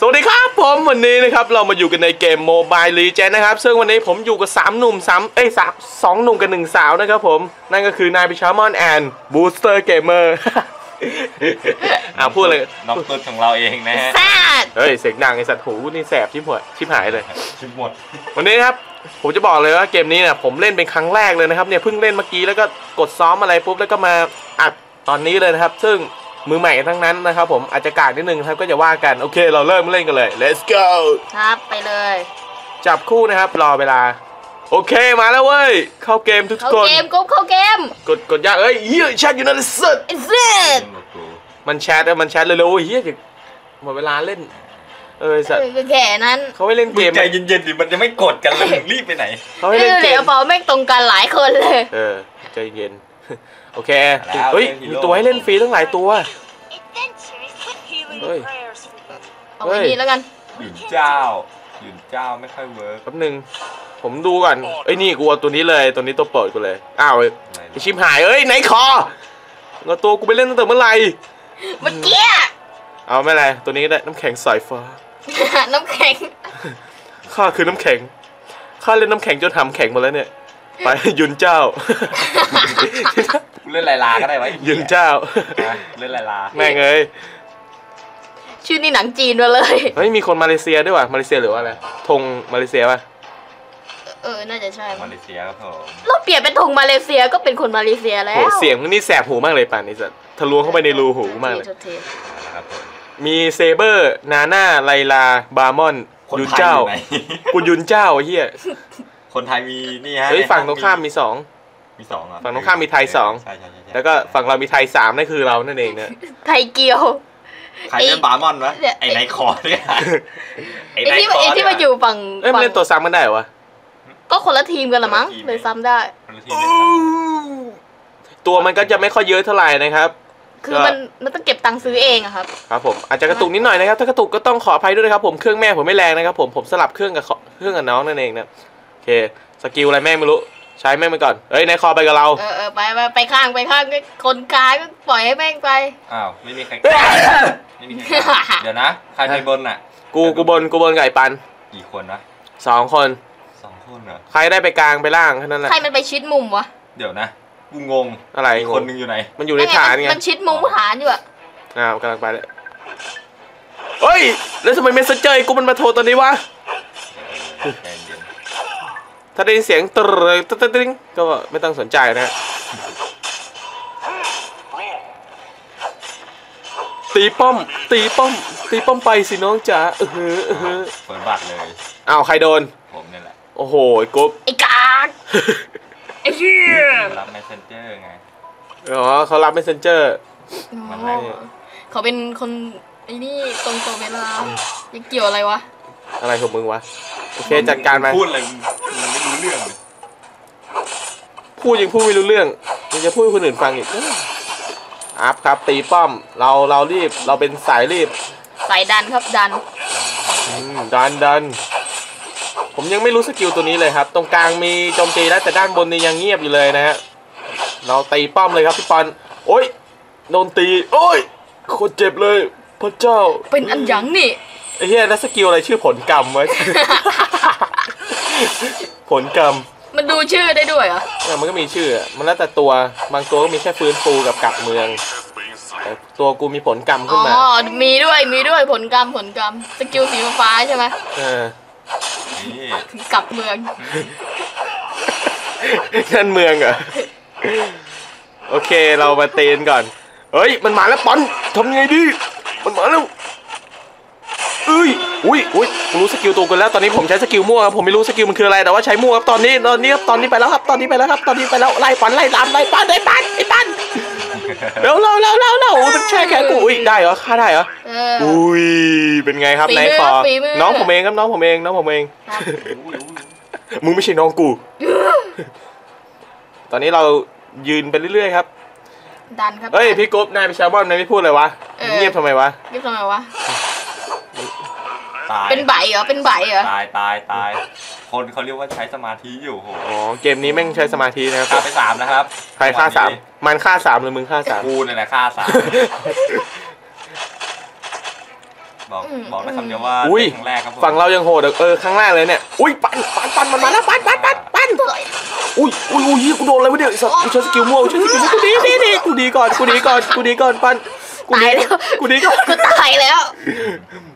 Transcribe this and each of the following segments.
สวัสดีครับผมวันนี้นะครับเรามาอยู่กันในเกมโมบายลีเจนนะครับ ซึ่งวันนี้ผมอยู่กับ3หนุ่ม3เอ้ยสามสองหนุ่มกับหนึ่งสาวนะครับผม นั่นก็คือนายพิชามอนแอนบูสเตอร์เกมเมอร์อ่าพูดเลยน้องตุ๊ดของเราเองนะฮะแซดเฮ้ย เสียงดังไอสัตว์หูนี่แสบชิบหัวชิบหายเลย ชิบหมด วันนี้นะครับ ผมจะบอกเลยว่าเกมนี้เนี่ยผมเล่นเป็นครั้งแรกเลยนะครับเนี่ยเพิ่งเล่นเมื่อกี้แล้วก็กดซ้อมอะไรปุ๊บแล้วก็มาอัดตอนนี้เลยนะครับ ซึ่ง มือใหม่ทั้งนั้นนะครับผมอาจจะกากนิดนึงครับก็จะว่ากัน โอเค เราเริ่มเล่นกันเลย let's go ครับไปเลย จับคู่นะครับรอเวลา โอเคมาแล้วเว้ย เข้าเกมทุกเข้าคน เกมกบเข้าเกมกดกดยากเอ้ยเฮียแชทอยู่นั่นเลยสุดไอ้เซดมันแชทอะมันแชทเร็วๆโอ้ยเฮียเดี๋ยวหมดเวลาเล่น เออสัตว์ก็แค่นั้นเขาให้เล่นมึเกงมใจเย็นๆดิมันจะไม่กดกันเลยมึงรีบไปไหนเขาให้เล่นเกเดี๋ยมวเปล่าแม่งตรงกันหลายคนเลย เออใจเย็น โอเคแล้วเฮ้ยเล่นฮีโร่มีตัวให้เล่นฟรีตั้งหลายตัว Healing Oi. prayers for them. เอาไว้นี่แล้วกัน หยุนเจ้า หยุนเจ้าไม่ค่อยเวิร์กแป๊บหนึง ผมดูก่อนเอ้ยนี่กูเอาตัวนี้เลย ตัวนี้ตัวโปรดกูเลย อ้าวไอ้ชิมหายเอ้ยไหนคอเอาตัวกูไปเล่นตั้งแต่เมื่อไหร่ เมื่อกี้เอาไม่เป็นไรตัวนี้ก็ได้น้ำแข็งสายฟ้า น้ำแข็ง ข้าคือน้ำแข็ง ข้าเล่นน้ำแข็งจนหำแข็งหมดแล้วเนี่ย ไปยุนเจ้า เล่นลายลาก็ได้ไว้ยุนเจ้านะเล่นลายลาแม่งเอ้ยชื่อนี่หนังจีนมาเลยเฮ้ยมีคนมาเลเซียด้วยว่ะมาเลเซียหรือว่าอะไรธงมาเลเซียป่ะเออ น่าจะใช่มาเลเซียครับผมเราเปลี่ยนเป็นธงมาเลเซียก็เป็นคนมาเลเซียแล้โหวเสียงมึงนี่แสบหูมากเลยป่านนี้สัตว์ทะลวงเข้าไปในรูหูมากเลยโทษทีนะครับผมมีเซเบอร์ นาน่าไลลา บาร์มอนคนยุนไทยเจ้าอยู่ไหนกูยุนเจ้าไอ้เหี้ย คนไทยมีนี่ฮะเฮ้ยฝั่งตรงข้ามมีสองมีสองเหรอฝั่งตรงข้ามมีไทยสองใช่ใช่ใช่ใช่แล้วก็ฝั่งเรามีไทยสามนั่นคือเรานั่นเองเนี่ยไทยเกียวใครเล่นบาร์มอนวะเนี่ยไอ้ไนคอร์เนี่ยไอ้ไอ้ไนที่คอร์ไอ้ที่มาอยู่ฝั่งเอ้ยมันเล่นตัวซ้ำกันได้เหรอวะก็คนละทีมกันละมั้งเลยซ้ำได้คนละทีมเล่นกันตัวมันก็จะไม่ค่อยเยอะเท่าไหร่นะครับคือมันมันต้องเก็บตังค์ซื้อเองอะครับครับผมอาจจะกระตุกนิดหน่อยนะครับถ้ากระตุกก็ต้องขออภัยด้วยนะครับผมเครื่องแม่ผมไม่แรงนะครับผมผมสลับเครื่องกับขอเครื่องกับน้องนั่นเองนะโอ เคสกิลอะไรแม่งไม่รู้ ใช้แม่งไปก่อนเอ้ยนายคอไปกับเราเออเออไปไปไปข้างไปข้างคนกลางก็ปล่อยให้แม่งไป อ้าวไม่มีใครไม่มีใครกล้าเดี๋ยวนะใครในบนน่ะ กูกูบนกูบนไก่ปันกี่คนวะสองคนสองคนเหรอใครได้ไปกลางไปล่างแค่นั้นแหละใครมันไปชิดมุมวะเดี๋ยวนะกูงงอะไรอีกงคนงนึงอยู่ไหน มันอยู่ในฐานไงมันชิดมุมฐานอยู่อะอ้าวกำลังไปเลยเฮ้ย แล้วทำไมเมสเซนเจอร์กูมันมาโทรตอนนี้วะใจเย็น ถ้าได้ยินเสียงตรึงตึ๊ดตึ๊ดตึ๊ดก็ไม่ต้องสนใจนะฮะตีป้อม ตีป้อม ตีป้อมไปสิน้องจ๋าเออเออเออเปิดบัตรเลยอ้าวใครโดน ผมนี่แหละ โอ้โหไอ้กุ๊บไอ้กากไอ้เหี้ยรับ messenger ไงอ๋อเขารับ messenger มันแรกเขาเป็นคนไอ้นี่ตรงตัวเวลายังเกี่ยวอะไรวะ อะไรของมึงวะ โอเคจัดการไปพูดอะไรมึงไม่รู้เรื่องเลยพูดยังพูดไม่รู้เรื่องยังจะพูดให้คนอื่นฟังอีกup ครับตีป้อมเราเรารีบเราเป็นสายรีบสายดันครับดันอืมดันดันผมยังไม่รู้ skill ตัวนี้เลยครับ ตรงกลางมีโจมตีแล้วแต่ด้านบนนี่ยังเงียบอยู่เลยนะฮะเราตีป้อมเลยครับพี่ปอนโอ้ยโดนตี โอ้ยโคตรเจ็บเลยพระเจ้า เป็นอันหยังนี่ไอ้เหี้ยแล้ว skill อะไรชื่อผลกรรมไว้ ผลกรรมมันดูชื่อได้ด้วยเหรอเนี่ยมันก็มีชื่ออะมันแล้วแต่ตัวบางตัวก็มีแค่ฟื้นฟูกับกักเมืองแต่ตัวกูมีผลกรรมอ๋ขึ้นมาอมีด้วยมีด้วยผลกรรมผลกรรมสกิลสีฟ้าใช่ไหมเออนี่กลับเมืองนั่นเมืองเหรอโอเคเรามาเตนก่อน เฮ้ย มันมาแล้วปอนทำไงดี มันมาแล้ว เอ้ยอุ้ยอุ้ยผมรู้สกิลตัวกันแล้วตอนนี้ผมใช้สกิลมั่วครับผมไม่รู้สกิลมันคืออะไรแต่ว่าใช้มั่วครับตอนนี้ตอนนี้ครับตอนนี้ไปแล้วครับตอนนี้ไปแล้วครับตอนนี้ไปแล้วไล่ปันไล่ตามไล่ปันไล่ปันไอ้ปันเร็วเร็วเร็วเร็วเร็วมันแช่แค่กูอุ้ยได้เหรอฆ่าได้เหรอเอออุ้ยเป็นไงครับฝีนายมือฟอฝีมือน้องผมเองครับน้องผมเองน้องผมเองครับรู้รู้มึงไม่ใช่น้องกู ตอนนี้เรายืนไปเรื่อยๆครับดันครับเฮ้ยพี่กรุ๊ปนายไปชาบอนนายไม่พูดเลยวะเออเงียบทำไมวะเรียกทำไมวะ ตายเป็นใบเหรอ เป็นใบเหรอ ตายตายตาย คนเขาเรียกว่าใช้สมาธิอยู่โหอ๋อเกมนี้แม่งใช้สมาธินะครับฆ่าไปสามนะครับใครฆ่าสามมันฆ่าสามหรือมึงฆ่าสาม กูเนี่ยแหละฆ่าสามบอกอืม บอกได้คำเดียวว่าอุ้ยครั้งแรกครับผม ฝั่งเรายังโหดอะเออข้างล่างเลยเนี่ย อุ้ยปันปันปันมันมาแล้วปันปันปันปันเฮ้ยอุ้ยอุ้ยอุ้ยกูโดนอะไรวะเนี่ยไอ้สัสกูใช้สกิลม่วงใช้สกิลม่วงกูดีดีดีกูดีก่อนกูดีก่อนกูดีก่อนปันกูดี ตายแล้ว กูดีก่อนกูตายแล้ว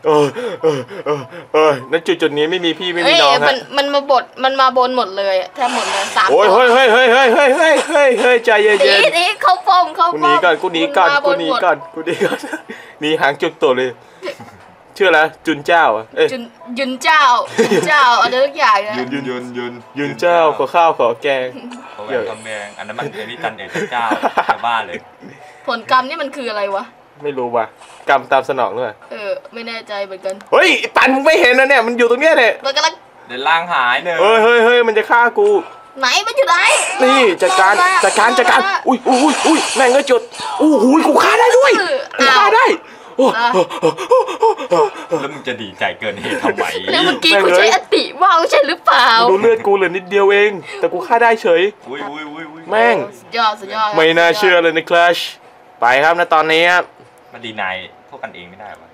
เออเออเออเออณจุดจุดนี้ไม่มีพี่ไม่เฮ้มียน้องมัฮะนมันมาบดมันมาบนหมดเลยอะแทบหมดเลยสามโอ้ยตัวเฮ้ยเฮ้ยเฮ้ยเฮ้ยเฮ้ยเฮ้ยเฮ้ยเฮ้ยเฮ้ยใจเย็นหนีเย็นหนีเข้าป้อมเข้ากูหป้นีอมก่อนกูหนีก่อนมาบกูหนีหมดก่อนกูหนีก่อนหนีหางจุดตัวเลยชื่ออะไรจุนเจ้าอะเอ้ย จุนยุนเจ้ายุนเจ้าอะไรทุกอย่างอะยืนยืนยืนยืนยุนเจ้าขอข้าวขอแกงโอ้ยคำแดงอันนั้นมันเอริตันเอกเจ้าชาวบ้านเลย ผลกรรมนี่มันคืออะไรวะ ไม่รู้ว่ะกรรมตามสนองด้วยเออ ไม่แน่ใจเหมือนกัน เฮ้ยไอ้ปันมึงไม่เห็นนะเนี่ยมันอยู่ตรงเนี้ยเนี่ยมันกำลังเดี๋ยวล่างหายหนึ่งเฮ้ยเฮ้ยเฮ้ยมันจะฆ่ากู ไหนมันอยู่ไหนนี่จัดการจัดการจัดการอุ้ยอุ้ยอุ้ยอุ้ยแม่งก็จุดอู้หูยกูฆ่าได้ด้วยกูฆ่าได้โอ้แล้วมึงจะดีใจเกินเหตุทำไมแล้วเมื่อกี้กูใช้อติว่าวใช่หรือเปล่าดูเลือดกูเหลือนิดเดียวเอง แต่กูฆ่าได้เฉยอุ้ยอุ้ยอุ้ยอุ้ยแม่งสุดยอดสุดยอดไม่น่าเชื่อเลยในคลาชไปครับนะตอนนี้ครับ มัน deny พวกกันเองไม่ได้วะ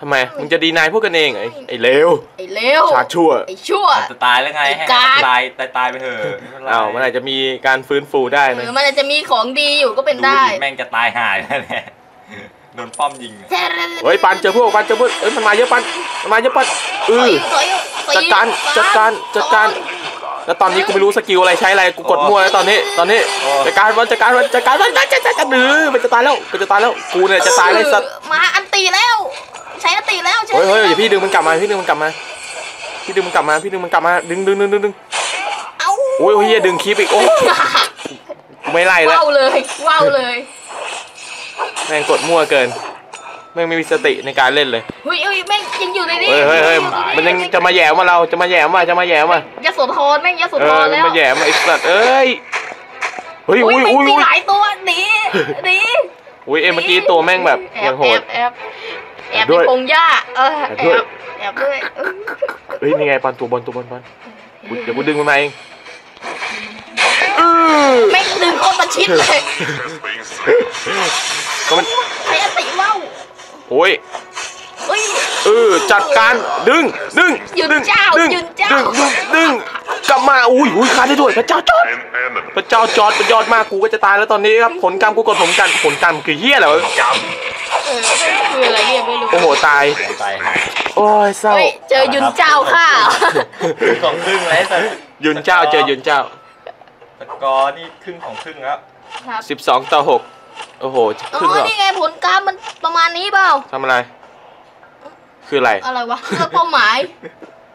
ทำไมมึงจะ deny พวกกันเองไอ้ไอ้เลวไอ้เลวชาติชั่ว ไอ้ชั่วมันจะตายแล้วไงให้ไอ้กากตายตายตายไปเถอะไม่ป็นไรอ้าวมันอาจจะมีการฟื้นฟูได้หนะรือมันอาจจะมีของดีอยู่ก็เป็นดูได้ดิแม่งจะตายหายแล้วเนี่ยโดนป้อมยิงอะเฮ้ยปันเจอพวกปันเจอพวกเอ้ยมันมาเยอะปันมันมาเยอะปันเออสวยอยู่สวยอยู่จัดการสวยจัดการจัดการ แล้วตอนนี้กูไม่รู้ skill อะไรใช้อะไรกูกดมั่วแล้วตอนนี้ ตอนนี้จัดการมันจัดการมันจัดการมันจัดการจัดการเออมันจะตายแล้วมันจะตายแล้วกูเนี่ยจะตายเลยสัตว์มาอันตีแล้ว ใช้อันตีแล้วใช้เฮ้ยเฮ้ยอันอย่าตีพี่ดึงมันกลับมาพี่ดึงมันกลับมา พี่ดึงมันกลับมาพี่ดึงมันกลับมาดึงดึงดึงดึงดึงเอ้าโอ้ยโอ้ยเหี้ยดึงคลิปอีกโอ้กูไม่ไล่แล้วว้าวเลยว้าวเลยแม่งกดมั่วเกิน แม่งไม่มีสติในการเล่นเลยเฮ้ยเฮ้ยแม่งยังอยู่ในนี้เฮ้ยเฮ้ยเฮ้ยมันยังจะมาแหย่มาเราจะมาแหย่มาจะมาแหย่มายโสธรแม่งยโสเอธอรแล้วมาแหย่มาไอ้สัตว์เอ้ยเฮ้ยอุ้อุ้ยยแม่งอุ้ยมีอุ้ยหลายตัวหนีหนีอุ้ยเอ็มเมื่อกี้ตัวแม่งแบบแอยับงโหแอดบแอบแอบด้ในวยพงหญ้าเออแอบแอด้วยบแอบด้วยเออเฮ้ยนี่ไงปอนตัวบอลตัวบอลบอลกูเดี๋ยวกูดึงมันมาเองเออแม่งดึงโคตรประชิดเลยก็มันใช้อันติว่าว โอ้ยเฮ้ย เออจัดการดึงดึงหยุดดึงเจ้าดึงหยุดเจ้า ดึงดึงดึงกลับมาอุ้ยอุ้ยคาได้ด้วยพระเจ้าจอด An enemy. พระเจ้าจอดเป็นยอดมากกูก็จะตายแล้วตอนนี้ครับผลกรรมกูกดผลกรรมผลกรรมคือเหี้ยอะไรวะเออคืออะไรเนี่ยไม่รู้โอ้โหตายตายหายโอ้ยเศร้าเฮ้ยเจอยุนเจ้าค่ะ สองครึ่งแล้วไอ้สัสยุนเจ้าเจอยุนเจ้า สกอร์นี่ครึ่งของครึ่งแล้วครับ12 ต่อ 6 โอ้โหอ๋ครึ่งเหรออนี่ไงผลกรรมมันประมาณนี้เปล่า ทำอะไร คืออะไรอะไรวะเจ้าเป้าหมาย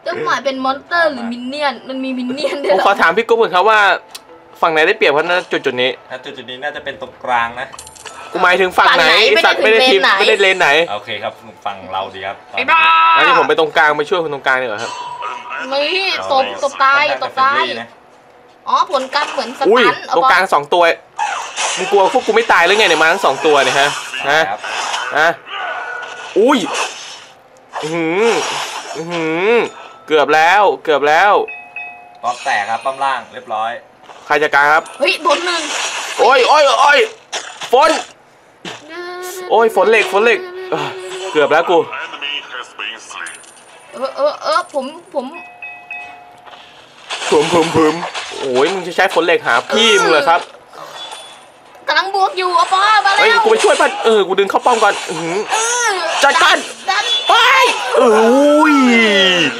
เจ้าเป้าหมายเป็นมอนสเตอร์หรือมินเนี่ยน มันมีมินเนี่ยนด้วยผมเหรขออถามพี่กุ๊กก่อนครับว่า ฝั่งไหนได้เปรียบเพราะนั้นจุดจุดๆนี้นะจุดจุดๆนี้น่าจะเป็นตรงกลางนะ กูหมายถึงฝั่งไหนสัตว์ไม่ได้ทีมไม่ได้เลนไหนโอเคครับฝั่งเราดีครับไอ้บ้าอันนี้ผมไปตรงกลางไปช่วยคนตรงกลางดีกว่าครับไม่ตบตบตายตบตายนะอ๋อผลกรรมเหมือนสอุ้ยตันตรงกลางสองตัว มึงกลัวพวกกูไม่ตายหรือไงเนี่ยมาทั้งสองตัวเนี่ยฮะฮะครับฮะอุ้ยอื้อหืออื้อหือเกือบแล้วเกือบแล้วป้อมแตกครับป้อมล่างเรียบร้อย ใครจัดการครับ เฮ้ยโดนหนึ่งโอ้ยโอ้ยโอ้ยฝนโอ้ยฝนเหล็กฝนเหล็กเอ้อเกือบแล้วกู Enemy has been slain. เออเออเออผมผมพึมพึมพึมโอ้ยมึงจะใช้ฝนเหล็กหาพี่มึงเหรอครับ กำลังบวกอยู่อะป้ามาเฮ้ยแล้วกูไปช่วยป่ะเออกูดึงเข้าป้อมก่อนอื้อหือจัดการดันไปเอ้ย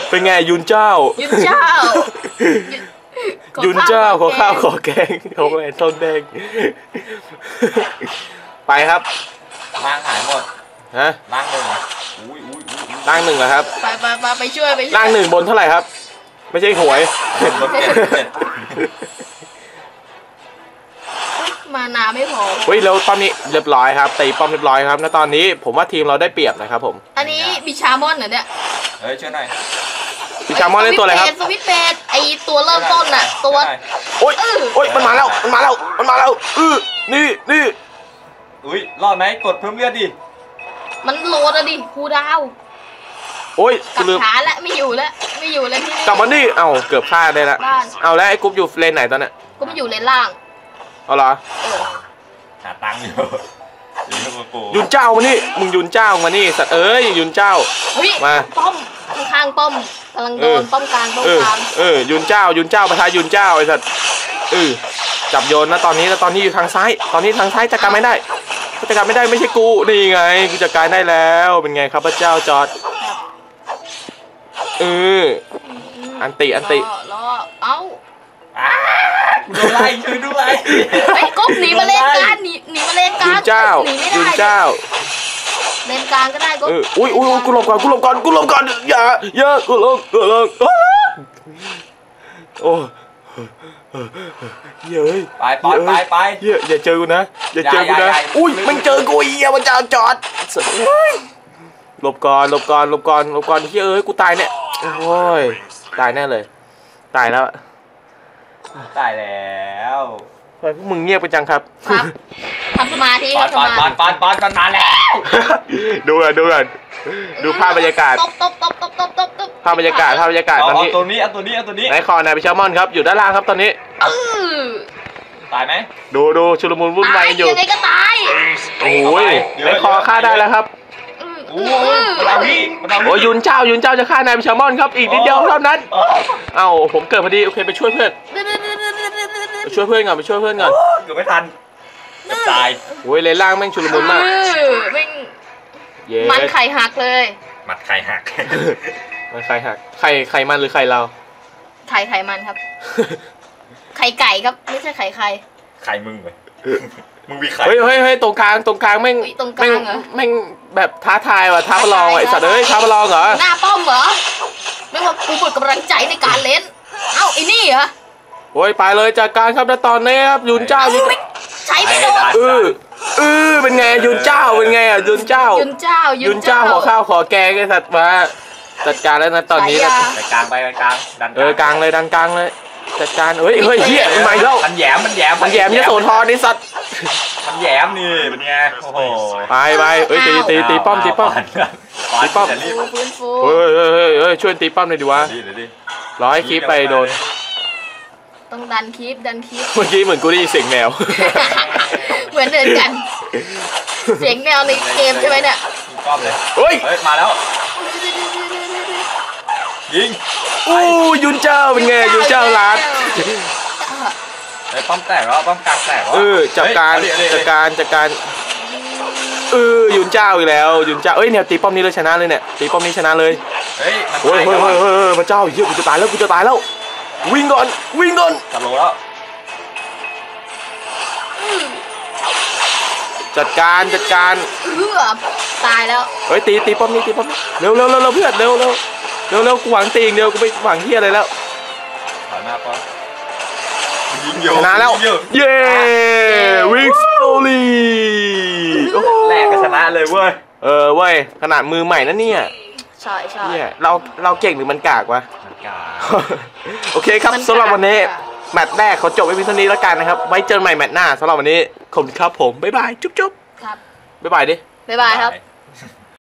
เป็นไงยุนเจ้ายุนเจ้ายุนเจ้าขอข้าวขอแกงของแหวนทองแดง ไปครับล่างหายหมดฮะล่างหนึ่งอุ้ยอุ้ยอุ้ยอุ้ยล่างหนึ่งเหรอครับไปไปไปไปช่วยไปช่วยล่างหนึ่งบนเท่าไหร่ครับ ไม่ใช่หวยรถเจ็ดเจ็ด มานาไม่พอ เฮ้ยแล้วป้อมนี้เรียบร้อยครับตีป้อมเรียบร้อยครับณตอนนี้ผมว่าทีมเราได้เปรียบนะครับผมอันนี้บิชามอนเหรอเนี่ยเฮ้ยช่วยหน่อยพิชามอนเล่นตัวอะไรครับสวิตช์เบสไอตัวเริ่มต้นน่ะตัวช่ยหน่อยโอ๊ยโอ๊ยมันมาแล้วมันมาแล้วมันมาแล้วอือนี่นี่อุ้ยรอดไหมกดเพิ่มเลือดดิมันโหลดอะดิครูดาวโอ๊ยกลักูบลืมขาแล้วไม่อยู่แล้วไม่อยู่แล้วที่นี่กลับมานี่เอ้าเกือบฆ่าได้ละบ้านเอาแล้วไอ้กรุ๊ปอยู่เลนไหนตอนเนี้ยก็ไม่อยู่เลนล่าง เอาเหรอเออหาตังค์อยู่ยิงเข้ามาโกยุนเจ้ามานี่ มึงยุนเจ้ามานี่สัตว์เอ้ยยุนเจ้าเฮ้ยมาป้อมข้างๆป้อมกำลังโดนเออป้อมกลางป้อมเออกลางเออยุนเจ้ายุนเจ้าประทายุนเจ้าไอ้สัตว์เออจับโยนนะตอนนี้แล้วตอนนี้อยู่ทางซ้าย ตอนนี้ทางซ้ายจัดการไม่ได้จัดการไม่ได้ไม่ใช่กูนี่ไงกูจัดการได้แล้วเป็นไงครับพระเจ้าจอร์ดเอออันติอันติรอรอเอ้าอ้ากู โดนไล่ช่วยด้วยไอ้ยกุ๊บหนีมาเลนกลางหนีหนีมาเลนกลายุงนเจ้าหนีไม่ยุนได้เจ้า เลนกลางก็ได้กุ๊บเอออุ้ยอุ้ยอุ้ยกูหลบก่อนกูหลบก่อนกูหลบก่อนอย่าอย่ากูหลบกูหลบอ้าวโอ้เย้ยไปปอนไปไป เหี้ยอย่าเจอกูนะอย่าเจอกูอย่านะอย่าอุ้ยมันเจอกูอีกอะมันจะเอาจอดสุดหลบก่อนหลบก่อนหลบก่อนหลบก่อนเฮ้ยเอ้ยกูตายเนี่ยโอ้ยตายแน่เลย ตายแล้ว ตายแล้วทำไมพวกมึงเงียบไปจังครับ ครับทำสมาธิปคอรันบสปอนมาปอนธิปอนปอนมันมาแล้ว ดูกันดูกันดูภาพบรรยากาศ ตบตบตบตบตบตบตบภาพบรรยากาศภาพบรรยากาศเอาตอนเอานี้ตัวนี้เอาตัวนี้เอาตัวนี้ไหนคอนายพิชามอนครับอยู่ด้านล่างครับตอนนี้ เออตายไหม ดูดูชุลมุนวุ่นวายกันอยู่ยังไงก็ตาย โอ้ยไหนคอฆ่าได้แล้วครับอืม โอ้ยมันเอาพี่มันเอาโอ้ยยุนเจ้ายุนเจ้าจะฆ่านายพิชามอนครับอีกนิดเดียวเท่านั้น เอ้าผมเกิดพอดีโอเคไปช่วยเพื่อนไปช่วยเพื่อนก่อนไปช่วยเพื่อนก่อนเกือบไม่ทันเกือบตายโอ้ยเลนล่างแม่งชุลมุนมากเออแม่งเย้มันไข่หักเลยมัดไข่หักมันใครหักใครใครมันหรือใครเราไข่ไข่มันครับ ไข่ไก่ครับไม่ใช่ไข่ไข่ไข่มึงเลย มึงมีไข่เฮ้ยเฮ้ยเฮ้ยตรงกลางตรงกลางแม่งอุ๊ยตรงกลางเหรอ แม่งแบบท้าทายว่ะท้าประลองว่ะไอสัตว์เอ้ยท้าประลองเหรอหน้าป้อมเหรอ ไม่ว่ากูหมดกำลังใจในการเล่น เอ้าไอ้นี่เหรอ โอ้ยไปเลยจากการครับแล้วตอนนี้ครับยุนเจ้ายุนใช้ไม่โดนเออเออเป็นไงยุนเจ้าเป็นไงอะยุนเจ้า ยุนเจ้ายุนเจ้าขอข้าวขอแกงไอสัตว์มาจัดการแล้วนะตอนนี้นะฉายาไปกลางไปไปกลางดันเออกลางเลยดันกลางเลย จัดการเฮ้ยเฮ้ยเฮียทำไมเล่ามันแหยมมันแหยมมันแยมยโสธรนี่สัตว์มันแหยมนี่เป็นไงโอ้โหไปไปเอ้ยตีตีตีป้อมตีป้อมปอนตีป้อมจะรีบฟูฟื้นฟูเฮ้ยเฮ้ยเฮ้ยเฮ้ยช่วยตีป้อมหน่อยดิวะเดี๋ยวดิรอให้คลิปไปโดนต้องดันคลิปดันคลิปเมื่อกี้เหมือนกูได้ยินเสียงแมวเหมือนเดินกัน เสียงแมวในเกมใช่ไหมเนี่ยยิงป้อมเลยเฮ้ยเฮ้ยมาแล้ว ยิงอู้ยุนเจ้าเป็นไงยุนเจ้าลัดเฮ้ยป้อมแตกแล้วป้อมกลางแตกแล้วเออจัดการเฮ้ยเอดิเอดิจัดการจัดการเออยุนเจ้าอีกแล้วยุนเจ้าเอ้ยเนี่ยตีป้อมนี้เลยชนะเลยเนี่ยตีป้อมนี้ชนะเลยเฮ้ยมันเฮ้ยตาเฮ้ยแล้วเฮ้ยเฮ้ยเฮ้ยพระเจ้าเฮียกูจะตายแล้วกูจะตายแล้ว วิ่งก่อนวิ่งก่อนสโลว์แล้วจัดการจัดการเอื้อตายแล้วเฮ้ยตีตีป้อมนี้ตีป้อมนี้เร็วเร็วเร็วเร็วเพื่อนเร็วเร็ว เร็วเร็วกูหวังตีอย่างเดียวกูไม่หวังเฮียอะไรแล้วถอยมาป้อมยิงโยชนะแล้ว ยิงโยเย้ victory แรกก็ชนะเลยเว้ย เออเว้ยขนาดมือใหม่นะเนี่ยใช่ใช่เนี่ยเราเราเก่งหรือมันกากวะมันกาโอเคครับมันกากสำหรับวันนี้กากแมตช์แรกเขาจบไว้เพียงเท่านี้แล้วกันนะครับ ไว้เจอกันใหม่แมตช์หน้าสำหรับวันนี้ขอบคุณครับผม บ๊ายบาย จุ๊บจุ๊บครับ บ๊ายบายดิ บ๊ายบายครับบ